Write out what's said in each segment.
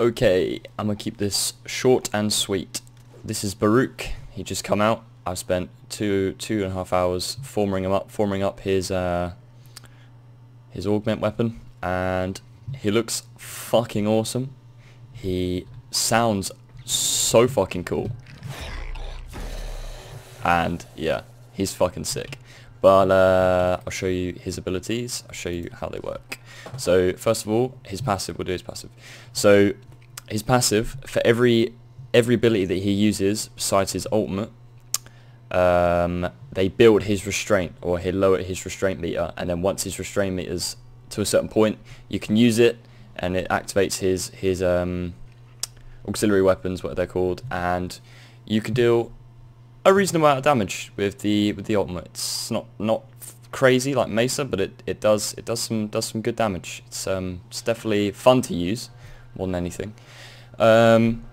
Okay, I'm gonna keep this short and sweet. This is Baruuk. He just come out. I've spent two two and a half hours forming him up, forming up his uh, his augment weapon, and he looks fucking awesome. He sounds so fucking cool, and yeah, he's fucking sick. But uh, I'll show you his abilities. I'll show you how they work. So first of all, his passive. We'll do his passive. So his passive for every every ability that he uses besides his ultimate, um, they build his restraint or he lower his restraint meter, and then once his restraint meter is to a certain point, you can use it, and it activates his his um, auxiliary weapons, what they're called, and you can deal a reasonable amount of damage with the with the ultimate. It's not not crazy like Mesa, but it, it does it does some does some good damage. It's um it's definitely fun to use more than anything. Um,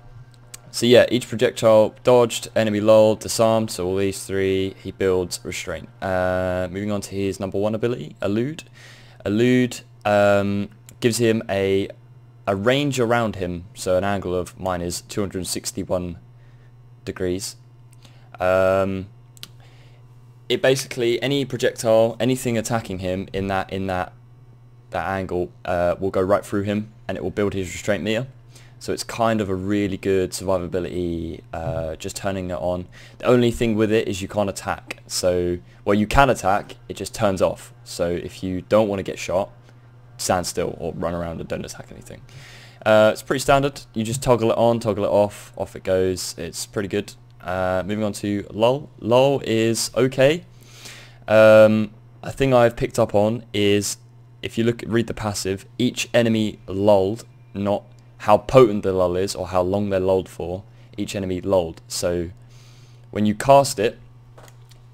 so yeah, each projectile dodged, enemy lulled, disarmed. So all these three, he builds restraint. Uh, moving on to his number one ability, elude. Elude um, gives him a a range around him, so an angle of minus 261 degrees. Um, it basically any projectile, anything attacking him in that in that that angle uh, will go right through him, and it will build his restraint meter. So it's kind of a really good survivability, uh, just turning it on. The only thing with it is you can't attack. So, well, you can attack, it just turns off. So if you don't want to get shot, stand still or run around and don't attack anything. Uh, it's pretty standard. You just toggle it on, toggle it off, off it goes. It's pretty good. Uh, moving on to lull. Lull is okay. Um, a thing I've picked up on is if you look read the passive, each enemy lulled, not how potent the lull is or how long they're lulled for, each enemy lulled. So when you cast it,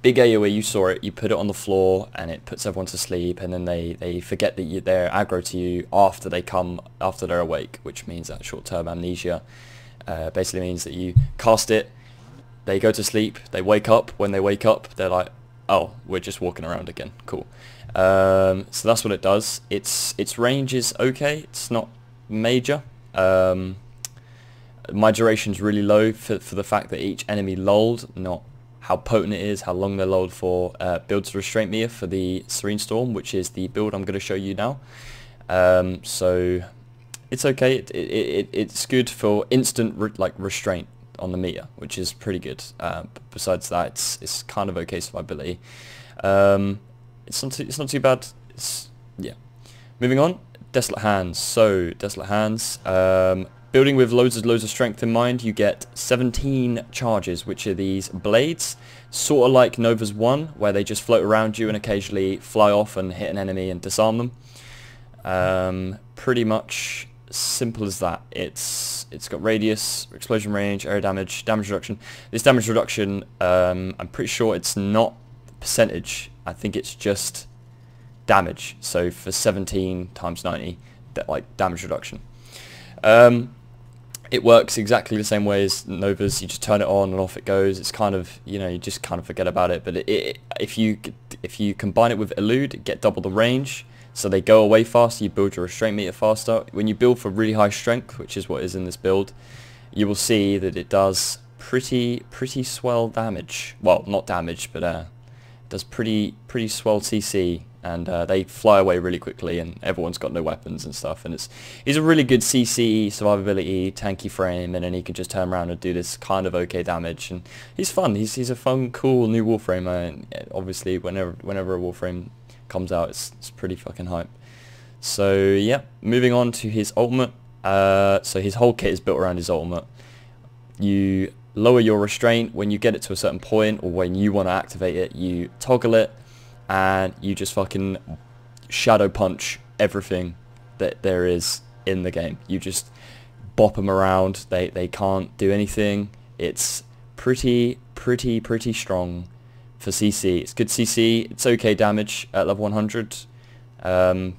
big AoE, you saw it, you put it on the floor and it puts everyone to sleep and then they, they forget that you, they're aggro to you after they come, after they're awake, which means that short-term amnesia. Uh, basically means that you cast it, they go to sleep, they wake up, when they wake up they're like, oh, we're just walking around again, cool. Um, so that's what it does. Its its range is okay, it's not major, um, my duration's really low for, for the fact that each enemy lulled, not how potent it is, how long they're lulled for, uh, builds restraint meter for the Serene Storm, which is the build I'm going to show you now. Um, so it's okay. It, it, it, it's good for instant re like restraint on the meter, which is pretty good. Uh, besides that, it's it's kind of okay survivability. Um, it's not too, it's not too bad. It's yeah. Moving on. Desolate Hands. So, Desolate Hands. Um, building with loads and loads of strength in mind, you get 17 charges, which are these blades. Sort of like Nova's 1, where they just float around you and occasionally fly off and hit an enemy and disarm them. Um, pretty much simple as that. It's It's got radius, explosion range, area damage, damage reduction. This damage reduction, um, I'm pretty sure it's not percentage. I think it's just damage. So for 17 times 90, that like damage reduction. Um, it works exactly the same way as Nova's. You just turn it on and off it goes. It's kind of you know you just kind of forget about it. But it, it, if you if you combine it with elude, get double the range. So they go away faster. You build your restraint meter faster. When you build for really high strength, which is what is in this build, you will see that it does pretty pretty swell damage. Well, not damage, but uh, does pretty pretty swell CC and uh, they fly away really quickly and everyone's got no weapons and stuff and it's he's a really good CC survivability tanky frame and then he can just turn around and do this kind of okay damage and he's fun he's he's a fun cool new warframe and obviously whenever whenever a warframe comes out it's, it's pretty fucking hype so yeah moving on to his ultimate uh, so his whole kit is built around his ultimate you lower your restraint when you get it to a certain point or when you want to activate it you toggle it and you just fucking shadow punch everything that there is in the game. You just bop them around. They they can't do anything. It's pretty pretty pretty strong for CC. It's good CC. It's okay damage at level 100. Um,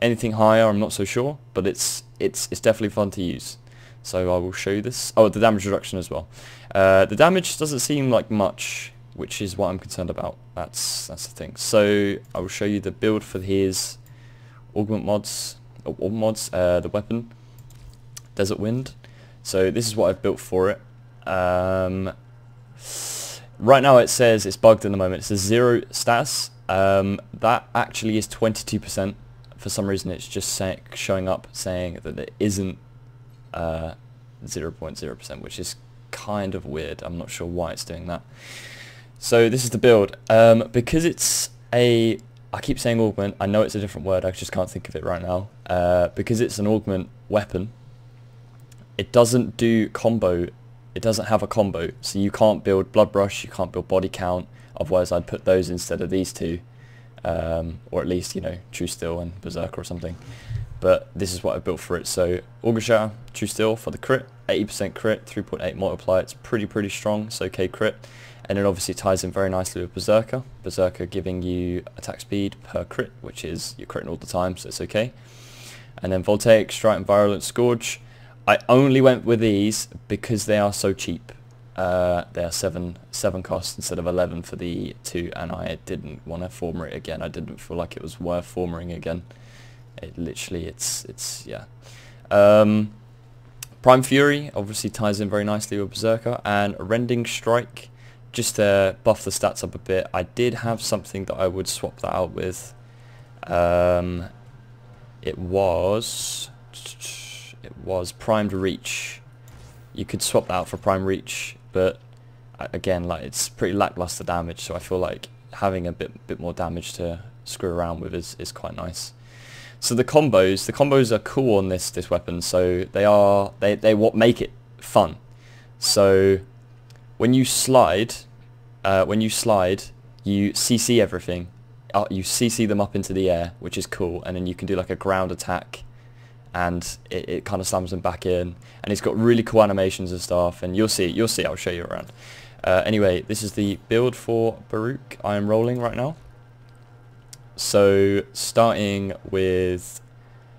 anything higher, I'm not so sure, but it's it's it's definitely fun to use. So I will show you this. Oh, the damage reduction as well. Uh, the damage doesn't seem like much which is what I'm concerned about. That's that's the thing. So I will show you the build for his augment mods, or mods, uh, the weapon. Desert Wind. So this is what I've built for it. Um, right now it says it's bugged in the moment. It says zero stats. Um, that actually is 22%. For some reason it's just say, showing up saying that it isn't 0.0%, uh, which is kind of weird. I'm not sure why it's doing that. So this is the build. Um, because it's a, I keep saying augment, I know it's a different word, I just can't think of it right now. Uh, because it's an augment weapon, it doesn't do combo, it doesn't have a combo. So you can't build Blood Brush, you can't build Body Count, otherwise I'd put those instead of these two. Um, or at least, you know, True Steel and Berserker or something. But this is what I built for it. So Shower, True Steel for the crit, 80% crit, 3.8 multiply. It's pretty, pretty strong. It's okay crit. And it obviously ties in very nicely with Berserker. Berserker giving you attack speed per crit, which is you're critting all the time, so it's okay. And then Voltaic, Strike and Virulent Scourge. I only went with these because they are so cheap. Uh, they are seven seven costs instead of eleven for the two, and I didn't want to former it again. I didn't feel like it was worth formering again. It literally, it's it's yeah. Um, Prime Fury obviously ties in very nicely with Berserker, and Rending Strike just to buff the stats up a bit, I did have something that I would swap that out with. Um, it was it was primed reach. You could swap that out for prime reach, but again, like it's pretty lackluster damage, so I feel like having a bit bit more damage to screw around with is is quite nice. So the combos, the combos are cool on this this weapon. So they are they they what make it fun. So when you slide, uh, when you slide, you CC everything. Uh, you CC them up into the air, which is cool, and then you can do like a ground attack, and it, it kind of slams them back in. And it's got really cool animations and stuff, and you'll see, you'll see. I'll show you around. Uh, anyway, this is the build for Baruuk I am rolling right now. So starting with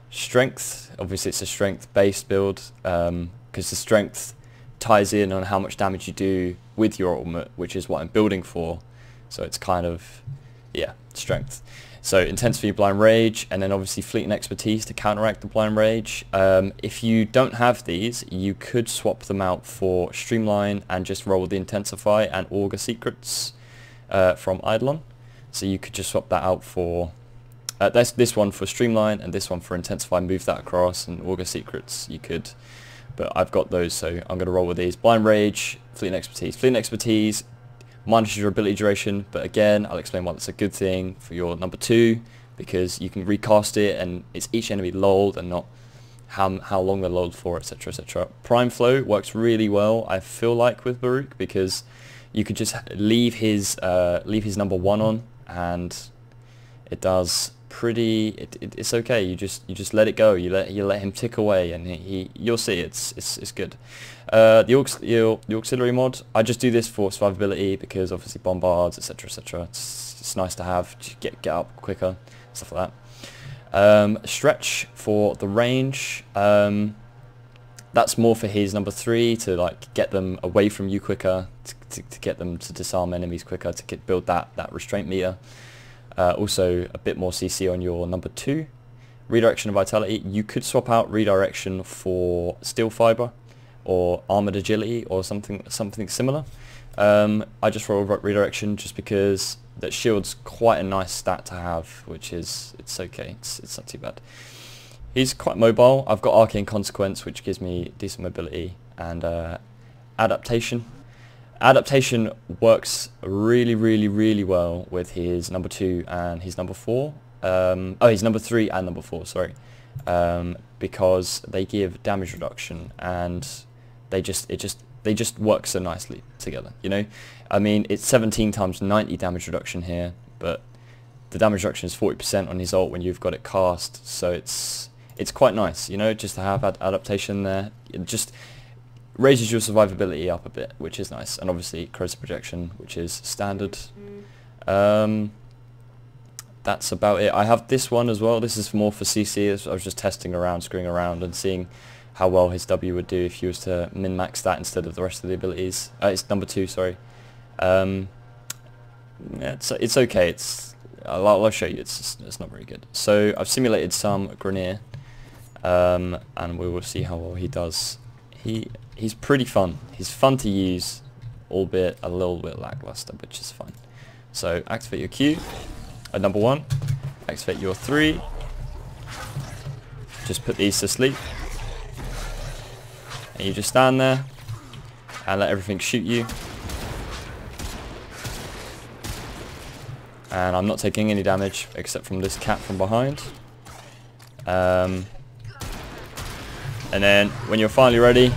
strength, obviously it's a strength based build because um, the strength ties in on how much damage you do with your ultimate, which is what I'm building for. So it's kind of, yeah, strength. So intensity, blind rage, and then obviously fleet and expertise to counteract the blind rage. Um, if you don't have these, you could swap them out for streamline and just roll the intensify and augur secrets uh, from Eidolon. So you could just swap that out for uh, this this one for streamline and this one for intensify. Move that across and augur secrets. You could but I've got those, so I'm going to roll with these. Blind Rage, Fleet and Expertise. Fleet and Expertise minus your ability duration, but again, I'll explain why that's a good thing for your number two, because you can recast it and it's each enemy lulled and not how, how long they're lulled for, etc, etc. Prime Flow works really well, I feel like, with Baruuk, because you could just leave his, uh, leave his number one on, and it does pretty. It, it, it's okay. You just you just let it go. You let you let him tick away, and he, he you'll see it's it's it's good. Uh, the, aux, the, the auxiliary mod, I just do this for survivability because obviously bombards, etc., etc. It's, it's nice to have to get get up quicker, stuff like that. Um, stretch for the range. Um, that's more for his number three to like get them away from you quicker, to, to, to get them to disarm enemies quicker, to get, build that that restraint meter. Uh, also a bit more CC on your number two. Redirection of Vitality, you could swap out Redirection for Steel Fiber or Armored Agility or something something similar. Um, I just roll Redirection just because that shield's quite a nice stat to have, which is, it's okay, it's, it's not too bad. He's quite mobile. I've got Arcane Consequence, which gives me decent mobility and uh, adaptation, adaptation works really, really, really well with his number two and his number four. Um, oh, his number three and number four, sorry. Um, because they give damage reduction and they just, it just, they just work so nicely together, you know? I mean, it's 17 times 90 damage reduction here, but the damage reduction is 40% on his ult when you've got it cast, so it's, it's quite nice, you know, just to have ad adaptation there. It just, raises your survivability up a bit, which is nice, and obviously corrosive projection, which is standard. Um, that's about it. I have this one as well. This is more for CC. I was just testing around, screwing around, and seeing how well his W would do if you was to min-max that instead of the rest of the abilities. Uh, it's number two, sorry. Um, yeah, it's it's okay. It's I'll, I'll show you. It's it's not very good. So I've simulated some Grineer, um, and we will see how well he does. He he's pretty fun. He's fun to use, albeit a little bit lackluster, which is fine. So activate your Q at number one. Activate your three. Just put these to sleep. And you just stand there and let everything shoot you. And I'm not taking any damage except from this cat from behind. Um, and then when you're finally ready,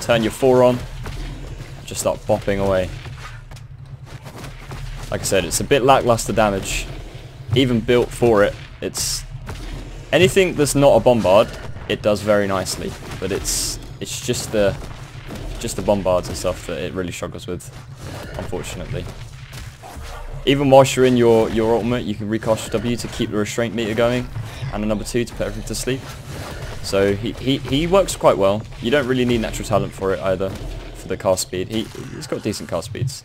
turn your 4 on, just start bopping away. Like I said, it's a bit lackluster damage. Even built for it, it's... Anything that's not a bombard, it does very nicely. But it's it's just the just the bombards and stuff that it really struggles with, unfortunately. Even whilst you're in your, your ultimate, you can recast your W to keep the restraint meter going, and a number two to put everything to sleep. So he, he, he works quite well. You don't really need natural talent for it either, for the car speed. He, he's got decent car speeds.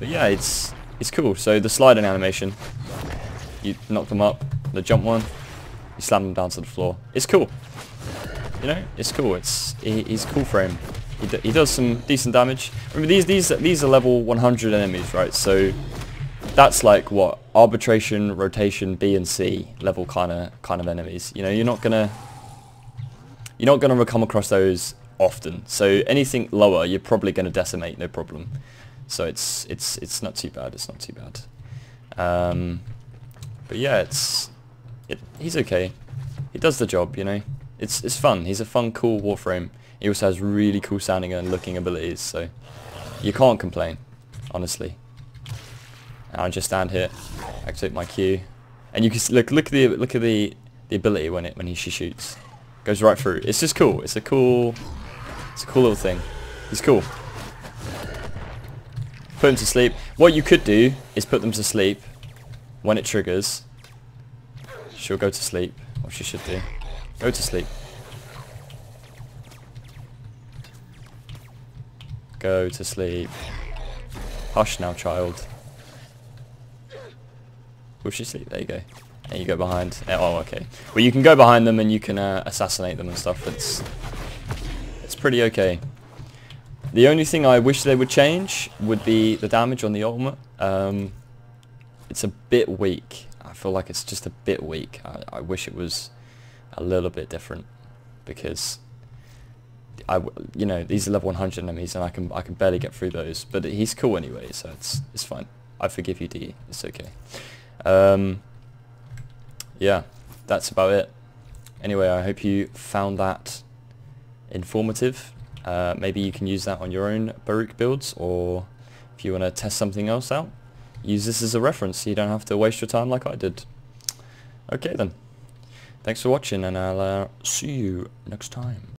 But yeah, it's it's cool. So the sliding animation, you knock them up. The jump one, you slam them down to the floor. It's cool. You know, it's cool. It's he, he's cool for him. He, he does some decent damage. Remember these these these are level 100 enemies, right? So that's like what arbitration, rotation, B and C level kind of kind of enemies. You know, you're not gonna you're not going to come across those often. So anything lower, you're probably going to decimate, no problem. So it's it's it's not too bad. It's not too bad. Um, but yeah, it's it, he's okay. He does the job, you know. It's it's fun. He's a fun, cool Warframe. He also has really cool sounding and looking abilities, so you can't complain, honestly. And I just stand here, activate my Q, and you can look look at the look at the the ability when it when he she shoots. Goes right through. It's just cool. It's a cool... It's a cool little thing. He's cool. Put him to sleep. What you could do is put them to sleep when it triggers. She'll go to sleep. What she should do. Go to sleep. Go to sleep. Hush now, child. Will she sleep? There you go. And you go behind. Eh, oh, okay. Well, you can go behind them and you can uh, assassinate them and stuff. It's it's pretty okay. The only thing I wish they would change would be the damage on the ultimate. Um, it's a bit weak. I feel like it's just a bit weak. I, I wish it was a little bit different because I, you know, these are level 100 enemies and I can I can barely get through those. But he's cool anyway, so it's it's fine. I forgive you, D. It's okay. Um, yeah, that's about it. Anyway, I hope you found that informative. Uh, maybe you can use that on your own Baruuk builds, or if you want to test something else out, use this as a reference so you don't have to waste your time like I did. Okay then. Thanks for watching, and I'll uh, see you next time.